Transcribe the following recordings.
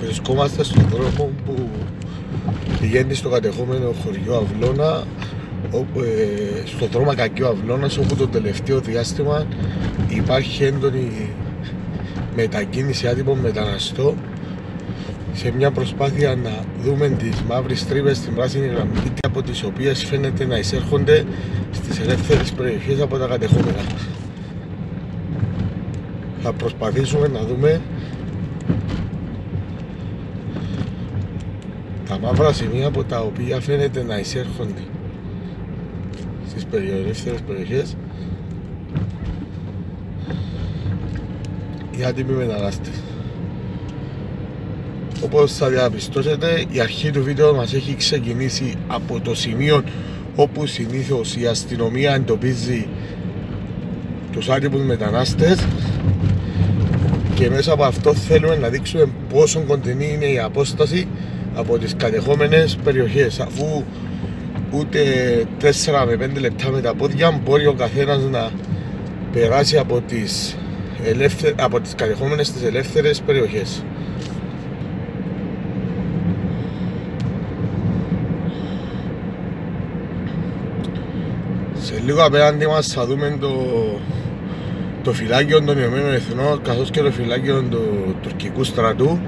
Βρισκόμαστε στον δρόμο που πηγαίνει στο κατεχόμενο χωριό Αυλώνα όπου, ε, στο δρόμο Κακιό Αυλώνας όπου το τελευταίο διάστημα υπάρχει έντονη μετακίνηση άτυπων μεταναστών σε μια προσπάθεια να δούμε τις μαύρες τρύπες στην πράσινη γραμμή από τις οποίες φαίνεται να εισέρχονται στις ελεύθερες περιοχές από τα κατεχόμενα. Θα προσπαθήσουμε να δούμε τα μαύρα σημεία από τα οποία φαίνεται να εισέρχονται στις ελεύθερες περιοχές οι άτιμοι μετανάστες. Όπως θα διαπιστώσετε η αρχή του βίντεο μας έχει ξεκινήσει από το σημείο όπου συνήθως η αστυνομία εντοπίζει τους άτιμους μετανάστες και μέσα από αυτό θέλουμε να δείξουμε πόσο κοντινή είναι η απόσταση από τις κατεχόμενες περιοχές αφού ούτε 4 με 5 λεπτά με τα πόδια μπορεί ο καθένας να περάσει από τις, ελεύθε... από τις κατεχόμενες τις ελεύθερες περιοχές. Σε λίγο απέναντι μας θα δούμε το, το φυλάκιο των Ηνωμένων Εθνών καθώς και το φυλάκιο του τουρκικού στρατού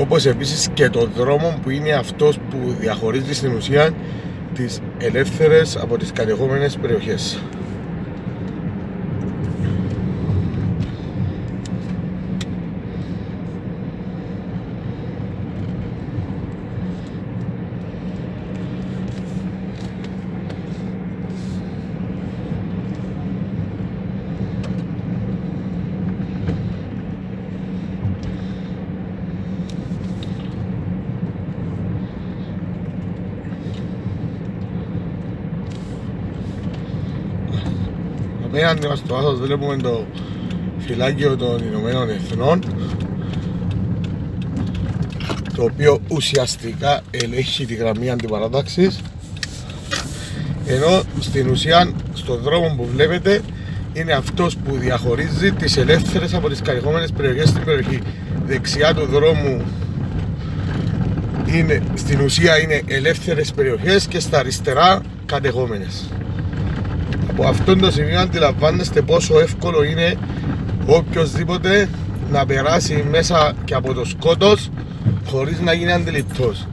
όπως επίσης και το δρόμο που είναι αυτός που διαχωρίζει στην ουσία τις ελεύθερες από τις κατεχόμενες περιοχές. Απέναντι μας στο άθος βλέπουμε το φυλάκιο των Ηνωμένων Εθνών το οποίο ουσιαστικά ελέγχει τη γραμμή αντιπαράταξης ενώ στην ουσία στον δρόμο που βλέπετε είναι αυτός που διαχωρίζει τις ελεύθερες από τις καρυχόμενες περιοχές στην περιοχή. Δεξιά του δρόμου είναι, στην ουσία είναι ελεύθερες περιοχές και στα αριστερά κατεχόμενες από αυτόν το σημείο αντιλαμβάνεστε πόσο εύκολο είναι οποιοδήποτε να περάσει μέσα και από το σκότος χωρίς να γίνει αντιληπτός.